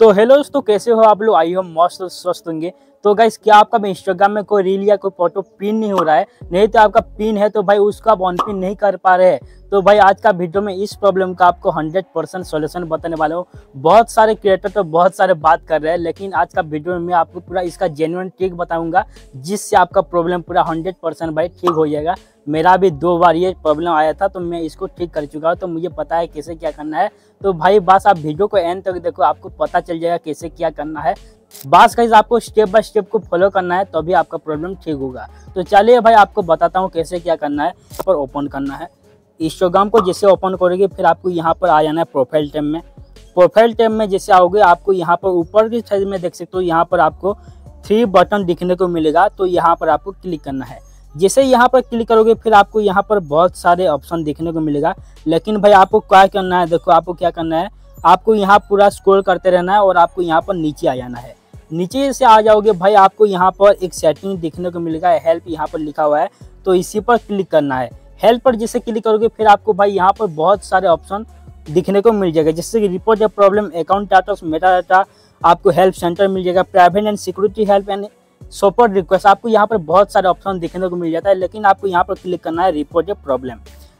तो हेलो दोस्तों, कैसे हो आप लोग? आई हो मस्त स्वस्थ होंगे। तो गाइस क्या आपका इंस्टाग्राम में कोई रील या कोई फ़ोटो पिन नहीं हो रहा है? नहीं तो आपका पिन है तो भाई उसका आप ऑन पिन नहीं कर पा रहे हैं। तो भाई, आज का वीडियो में इस प्रॉब्लम का आपको 100 परसेंट सोल्यूशन बताने वाले हूँ। बहुत सारे क्रिएटर तो बहुत सारे बात कर रहे हैं, लेकिन आज का वीडियो में मैं आपको पूरा इसका जेन्युइन ट्रिक बताऊँगा, जिससे आपका प्रॉब्लम पूरा 100 परसेंट भाई ठीक हो जाएगा। मेरा भी दो बार ये प्रॉब्लम आया था तो मैं इसको ठीक कर चुका हूँ तो मुझे पता है कैसे क्या करना है। तो भाई, बस आप वीडियो को एंड तक देखो, आपको पता चल जाएगा कैसे क्या करना है। बस कहीं आपको स्टेप बाय स्टेप को फॉलो करना है, तभी तो आपका प्रॉब्लम ठीक होगा। तो चलिए भाई, आपको बताता हूँ कैसे क्या करना है, पर ओपन करना है। इंस्टाग्राम को जैसे ओपन करोगे, फिर आपको यहाँ पर आ जाना है प्रोफ़ाइल टेम में। प्रोफ़ाइल टेम में जैसे आओगे, आपको यहाँ पर ऊपर की साइड में देख सकते हो, यहाँ पर आपको थ्री बटन दिखने को मिलेगा तो यहाँ पर आपको क्लिक करना है। जैसे यहाँ पर क्लिक करोगे, फिर आपको यहाँ पर बहुत सारे ऑप्शन देखने को मिलेगा। लेकिन भाई, आपको क्या करना है? देखो, आपको क्या करना है? आपको यहाँ पूरा स्क्रॉल करते रहना है और आपको यहाँ पर नीचे आ जाना है। नीचे से आ जाओगे, भाई, आपको यहाँ पर एक सेटिंग देखने को मिलेगा। हेल्प यहाँ पर लिखा हुआ है। तो इसी पर क्लिक करना है। हेल्प पर जैसे क्लिक करोगे, फिर आपको भाई यहाँ पर बहुत सारे ऑप्शन दिखने को मिल जाएगा। जैसे कि रिपोर्ट या problem account data meta data आपको हेल्प सेंटर मिल जाएगा। Private and security help and support request, आपको यहाँ पर बहुत सारे ऑप्शन देखने को मिल जाता है, लेकिन आपको यहाँ पर क्लिक करना है रिपोर्ट या प्रॉब्लम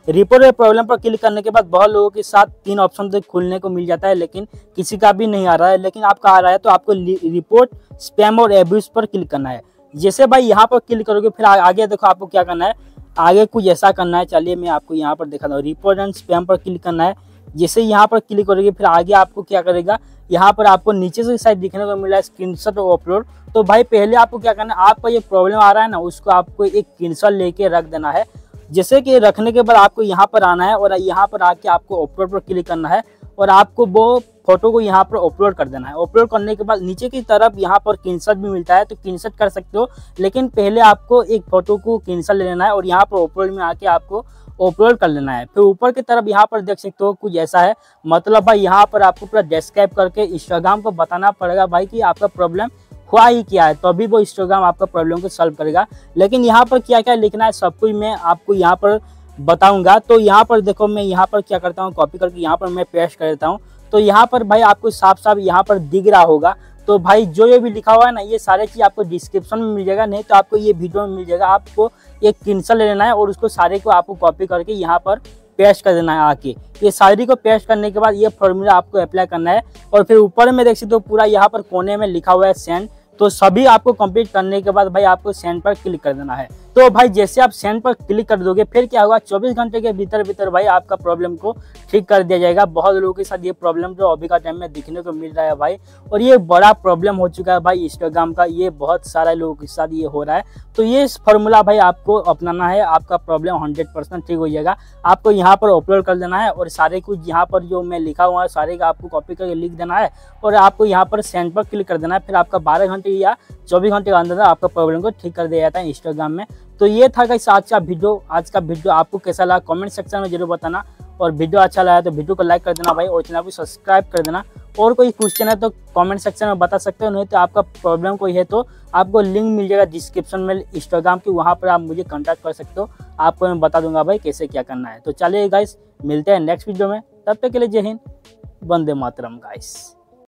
रिपोर्ट या प्रॉब्लम पर क्लिक करने के बाद बहुत लोगों के साथ तीन ऑप्शन तो खुलने को मिल जाता है, लेकिन किसी का भी नहीं आ रहा है, लेकिन आपका आ रहा है तो आपको रिपोर्ट स्पैम और एब्यूज पर क्लिक करना है। जैसे भाई यहाँ पर क्लिक करोगे, फिर आगे देखो आपको क्या करना है। आगे कुछ ऐसा करना है, चलिए मैं आपको यहाँ पर दिखाता हूँ। रिपोर्ट एंड स्पैम पर क्लिक करना है। जैसे यहाँ पर क्लिक करोगे, फिर आगे आपको क्या करेगा यहाँ पर आपको नीचे से साइड दिखने को मिला है शॉट अपलोड तो भाई, पहले आपको क्या करना है, आपका ये प्रॉब्लम आ रहा है ना, उसको आपको एक स्क्रीन लेके रख देना है। जैसे कि रखने के बाद आपको यहाँ पर आना है और यहाँ पर आके आपको अपलोड पर क्लिक करना है। और आपको वो फ़ोटो को यहाँ पर अपलोड कर देना है। अपलोड करने के बाद नीचे की तरफ़ यहाँ पर किनसट भी मिलता है तो किनसट कर सकते हो। लेकिन पहले आपको एक फ़ोटो को किनसट ले लेना है और यहाँ पर अपलोड में आके आपको अपलोड कर लेना है। फिर ऊपर की तरफ़ यहाँ पर देख सकते हो, कुछ ऐसा है। मतलब भाई यहाँ पर आपको पूरा डिस्क्राइब करके इंस्टाग्राम को बताना पड़ेगा भाई कि आपका प्रॉब्लम हुआ ही क्या है। तभी तो वो इंस्टाग्राम आपका प्रॉब्लम को सॉल्व करेगा। लेकिन यहाँ पर क्या क्या लिखना है, सब कुछ मैं आपको यहाँ पर बताऊँगा। तो यहाँ पर देखो मैं यहाँ पर क्या करता हूँ कॉपी करके यहाँ पर मैं पेस्ट कर देता हूँ। तो यहाँ पर भाई आपको साफ़ साफ़ यहाँ पर दिख रहा होगा। तो भाई जो ये भी लिखा हुआ है ना, ये सारे चीज़ आपको डिस्क्रिप्शन में मिल जाएगा, नहीं तो आपको ये वीडियो में मिल जाएगा। आपको एक किंसल ले लेना है और उसको सारे को आपको कॉपी करके यहाँ पर पेस्ट कर देना है आके। ये सारी को पेस्ट करने के बाद ये फॉर्मूला आपको अप्लाई करना है। और फिर ऊपर में देख सकते हो पूरा यहाँ पर कोने में लिखा हुआ है सेंड तो सभी आपको कंप्लीट करने के बाद भाई आपको सेंड पर क्लिक कर देना है। तो भाई जैसे आप सेंड पर क्लिक कर दोगे, फिर क्या होगा? 24 घंटे के भीतर भीतर भाई आपका प्रॉब्लम को ठीक कर दिया जाएगा। बहुत लोगों के साथ ये प्रॉब्लम जो अभी का टाइम में दिखने को मिल रहा है भाई। और ये बड़ा प्रॉब्लम हो चुका है भाई इंस्टाग्राम का। ये बहुत सारे लोगों के साथ ये हो रहा है। तो ये फॉर्मूला भाई आपको अपनाना है। आपका प्रॉब्लम हंड्रेड ठीक हो जाएगा। आपको यहाँ पर अपलोड कर देना है और सारे कुछ यहाँ पर जो मैं लिखा हुआ है, सारे का आपको कॉपी करके लिख देना है। और आपको यहाँ पर सेंड पर क्लिक कर देना है। फिर आपका बारह घंटे या चौबीस घंटे के अंदर आपका प्रॉब्लम को ठीक कर दिया जाता है इंस्टाग्राम में। तो ये था गाइस आज का वीडियो आज का वीडियो आपको कैसा लगा कमेंट सेक्शन में ज़रूर बताना। और वीडियो अच्छा लगा तो वीडियो को लाइक कर देना भाई और चैनल को सब्सक्राइब कर देना। और कोई क्वेश्चन है तो कमेंट सेक्शन में बता सकते हो, नहीं तो आपका प्रॉब्लम कोई है तो आपको लिंक मिल जाएगा डिस्क्रिप्शन में इंस्टाग्राम की, वहाँ पर आप मुझे कॉन्टैक्ट कर सकते हो। आपको मैं बता दूँगा भाई कैसे क्या करना है। तो चलिए गाइस मिलते हैं नेक्स्ट वीडियो में। तब तक के लिए जय हिंद, वंदे मातरम गाइस